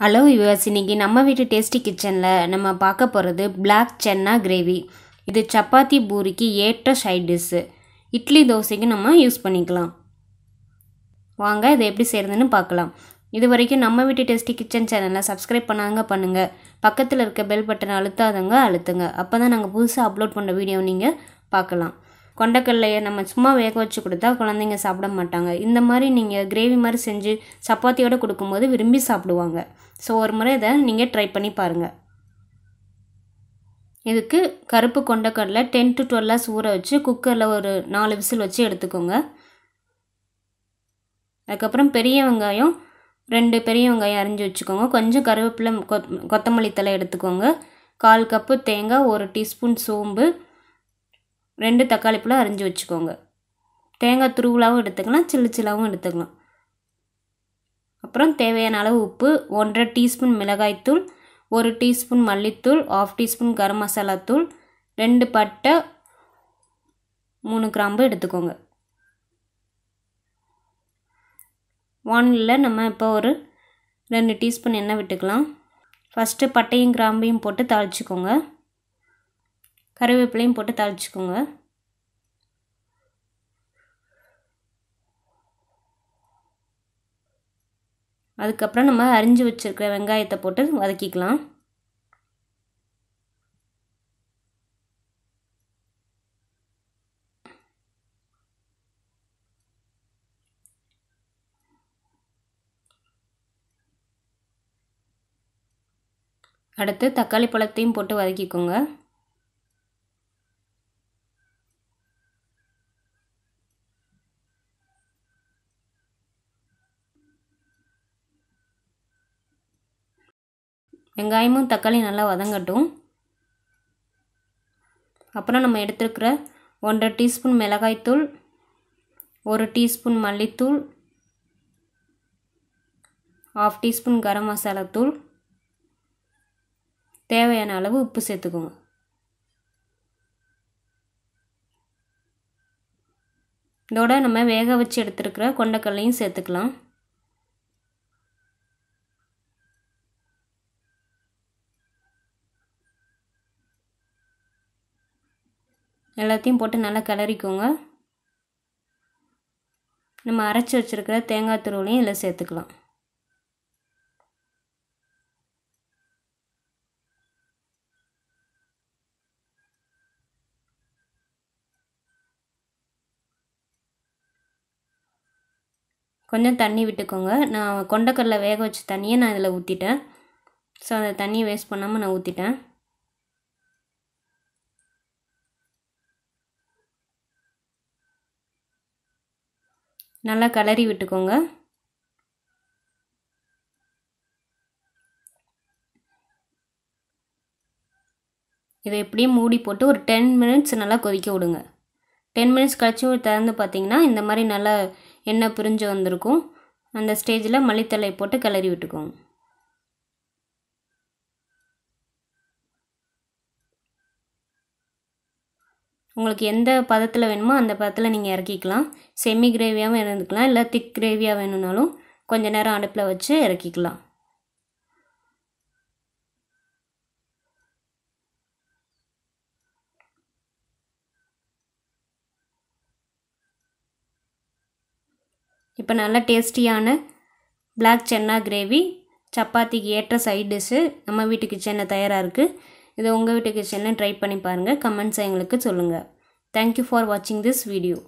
Hello yours இன்னைக்கு நம்ம வீட்டு டேஸ்டி கிச்சனில் நம்ம பார்க்க போகிறது பிளாக் சென்னா கிரேவி இது சப்பாத்தி பூரிக்கு ஏற்ற சைட் டிஷ்ஷு இட்லி தோசைக்கு நம்ம யூஸ் பண்ணிக்கலாம். வாங்க இதை எப்படி செய்கிறதுன்னு பார்க்கலாம். இது வரைக்கும் நம்ம வீட்டு டேஸ்டி கிச்சன் சேனலை சப்ஸ்கிரைப் பண்ணாங்க. பண்ணுங்கள் பக்கத்தில் இருக்க பெல் பட்டனை அழுத்தாதவங்க அழுத்துங்க. அப்போ தான் நாங்கள் புதுசாக அப்லோட் பண்ண வீடியோ நீங்கள் பார்க்கலாம். கொண்டக்கல்லையை நம்ம சும்மா வேக வச்சு கொடுத்தா குழந்தைங்க சாப்பிட மாட்டாங்க. இந்த மாதிரி நீங்கள் கிரேவி மாதிரி செஞ்சு சப்பாத்தியோடு கொடுக்கும்போது விரும்பி சாப்பிடுவாங்க. ஸோ ஒரு முறை இதை நீங்கள் ட்ரை பண்ணி பாருங்கள் இதுக்கு கருப்பு கொண்டக்கடலை டென் டு டுவெல் ஹவர்ஸ் ஊற வச்சு குக்கரில் ஒரு நாலு விசில் வச்சு எடுத்துக்கோங்க. அதுக்கப்புறம் பெரிய வெங்காயம் ரெண்டு பெரிய வெங்காயம் அரிஞ்சு வச்சுக்கோங்க. கொஞ்சம் கருவேப்பிலை கொத் கொத்தமல்லி தலை எடுத்துக்கோங்க. கால் கப்பு தேங்காய் ஒரு டீஸ்பூன் சோம்பு ரெண்டு தக்காளி பழம் அரிஞ்சு வச்சுக்கோங்க. தேங்காய் துருவலாகவும் எடுத்துக்கலாம் சில்லு சில்லாவும் எடுத்துக்கலாம். அப்புறம் தேவையான அளவு உப்பு ஒன்றரை டீஸ்பூன் மிளகாய்த்தூள் ஒரு டீஸ்பூன் மல்லித்தூள் ஆஃப் டீஸ்பூன் கரம் மசாலா தூள் ரெண்டு பட்டை மூணு கிராம்பு எடுத்துக்கோங்க. வானிலில் நம்ம இப்போ ஒரு ரெண்டு டீஸ்பூன் எண்ணெய் விட்டுக்கலாம். ஃபஸ்ட்டு பட்டையும் கிராம்பையும் போட்டு தாளிச்சிக்கோங்க. கருவேப்பிலையும் போட்டு தாளிச்சிக்கோங்க. அதுக்கப்புறம் நம்ம அரிஞ்சு வச்சுருக்கிற வெங்காயத்தை போட்டு வதக்கிக்கலாம். அடுத்து தக்காளி பழத்தையும் போட்டு வதக்கிக்கோங்க. வெங்காயமும் தக்காளி நல்லா வதங்கட்டும். அப்புறம் நம்ம எடுத்துருக்கிற ஒன்றரை டீஸ்பூன் மிளகாய்த்தூள் ஒரு டீஸ்பூன் மல்லித்தூள் ஆஃப் டீஸ்பூன் கரம் மசாலா தூள். தேவையான அளவு உப்பு சேர்த்துக்கோங்க இதோட நம்ம வேக வச்சு எடுத்துருக்கிற கொண்டக்கல்லையும் சேர்த்துக்கலாம். எல்லாத்தையும் போட்டு நல்லா கிளறிக்கோங்க. நம்ம அரைச்சி வச்சுருக்கிற தேங்காய் துருவலையும் இதில் சேர்த்துக்கலாம். கொஞ்சம் தண்ணி விட்டுக்கோங்க. நான் கொண்டக்கடலை வேக வச்ச தண்ணியை நான் இதில் ஊற்றிட்டேன் ஸோ அந்த தண்ணியை வேஸ்ட் பண்ணாமல் நான் ஊற்றிட்டேன் நல்லா கிளறி விட்டுக்கோங்க. இதை எப்படியும் மூடி போட்டு ஒரு டென் மினிட்ஸ் நல்லா கொதிக்க விடுங்க. டென் மினிட்ஸ் கழிச்சு திறந்து பார்த்தீங்கன்னா இந்த மாதிரி நல்லா எண்ணெய் பிரிஞ்சு வந்திருக்கும். அந்த ஸ்டேஜில் மல்லித்தலை போட்டு கிளறி விட்டுக்கோங்க. உங்களுக்கு எந்த பதத்தில் வேணுமோ அந்த பதத்தில் நீங்கள் இறக்கிக்கலாம். செமி கிரேவியாகவும் இருந்துக்கலாம். இல்லை திக் கிரேவியாக வேணும்னாலும் கொஞ்சம் நேரம் அடுப்பில் வச்சு இறக்கிக்கலாம். இப்போ நல்ல டேஸ்டியான பிளாக் சென்னா கிரேவி சப்பாத்திக்கு ஏற்ற சைட் டிஷ்ஷு நம்ம வீட்டு கிச்சனில் தயாராக இருக்குது இதை உங்கள் வீட்டு கிச்சனில் ட்ரை பண்ணி பாருங்கள் கமெண்ட்ஸை எங்களுக்கு சொல்லுங்கள் தேங்க்யூ ஃபார் வாட்சிங் திஸ் வீடியோ